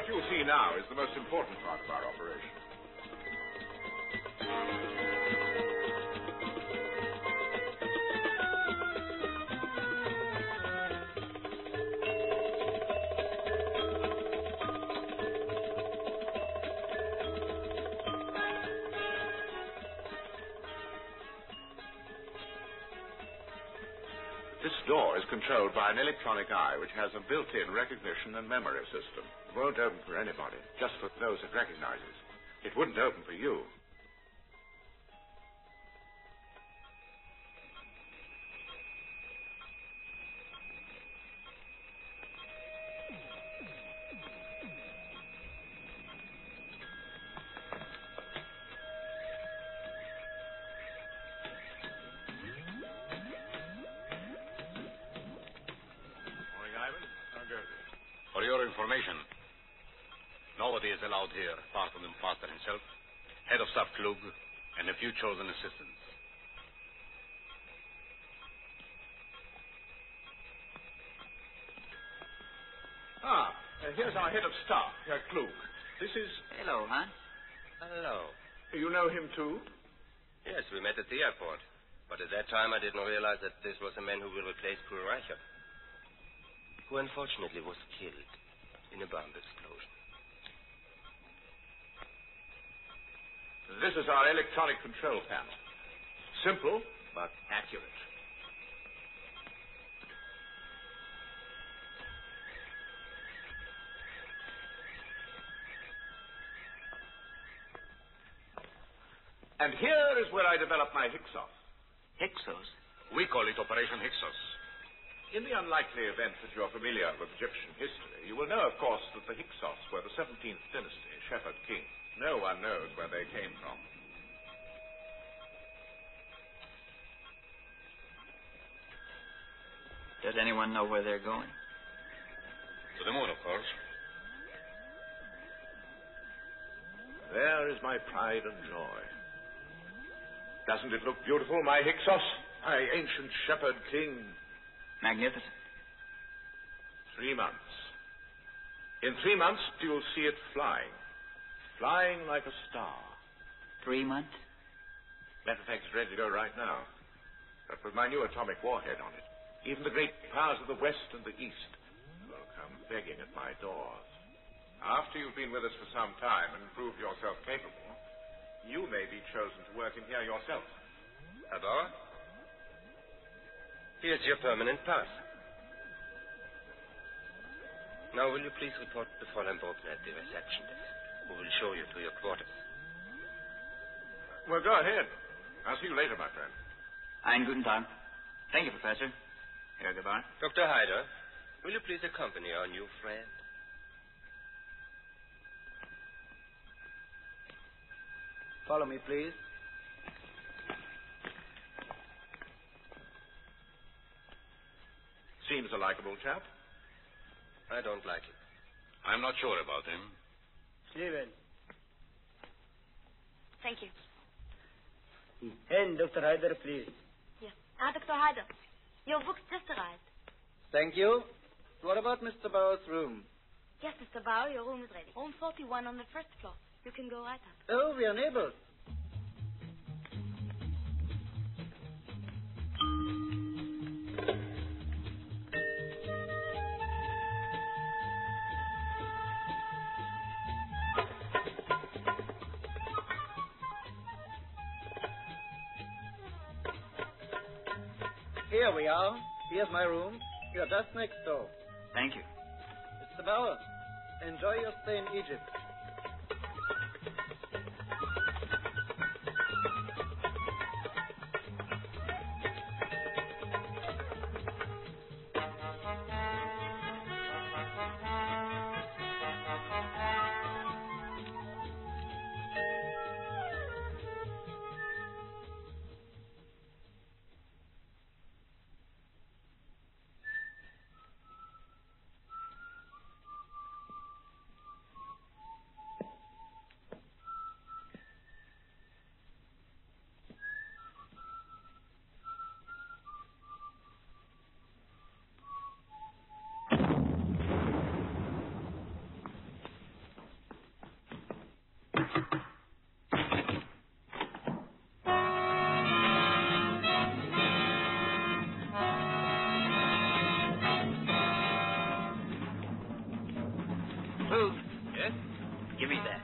What you'll see now is the most important part of our operation. This door is controlled by an electronic eye which has a built-in recognition and memory system. It won't open for anybody, just for those it recognizes. It wouldn't open for you. For information, nobody is allowed here apart from the master himself, head of staff Klug, and a few chosen assistants. Ah, uh, here's our head of staff, Herr Klug. This is. Hello, Hans. Hello. You know him too? Yes, we met at the airport. But at that time, I didn't realize that this was the man who will replace Kurt Reichert, who unfortunately was killed in a bomb explosion. This is our electronic control panel. Simple, but accurate. And here is where I develop my Hyksos. Hyksos? We call it Operation Hyksos. In the unlikely event that you're familiar with Egyptian history, you will know, of course, that the Hyksos were the 17th dynasty, Shepherd King. No one knows where they came from. Does anyone know where they're going? To the moon, of course. There is my pride and joy. Doesn't it look beautiful, my Hyksos? My ancient Shepherd King. Magnificent. Three months. In three months, you'll see it flying. Flying like a star. Three months? Matter of fact, it's ready to go right now. But with my new atomic warhead on it, even the great powers of the West and the East will come begging at my doors. After you've been with us for some time and proved yourself capable, you may be chosen to work in here yourself. Bauer? Here's your permanent pass. Now, will you please report to Fräulein Bruckner at the reception desk, who will show you to your quarters? Well, go ahead. I'll see you later, my friend. Einen guten Tag. Thank you, Professor. Herr Gebar. Dr. Heider, will you please accompany our new friend? Follow me, please. Seems a likable chap. I don't like it. I'm not sure about him. Steven. Thank you. And Dr. Hyder, please. Yes. Ah, Dr. Hyder, your book's just arrived. Thank you. What about Mr. Bauer's room? Yes, Mr. Bauer, your room is ready. Room 41 on the first floor. You can go right up. Oh, we are neighbors. Here we are. Here's my room. You're just next door. Thank you. Mr. Bauer, enjoy your stay in Egypt. Give me that.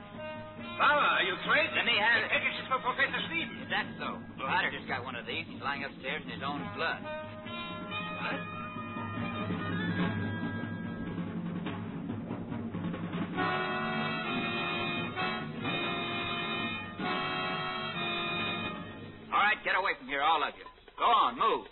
Baba, are you crazy? Let me have it. Is for Professor Schlieben. Is that so? Well, just got one of these. He's lying upstairs in his own blood. What? All right, get away from here, all of you. Go on, move.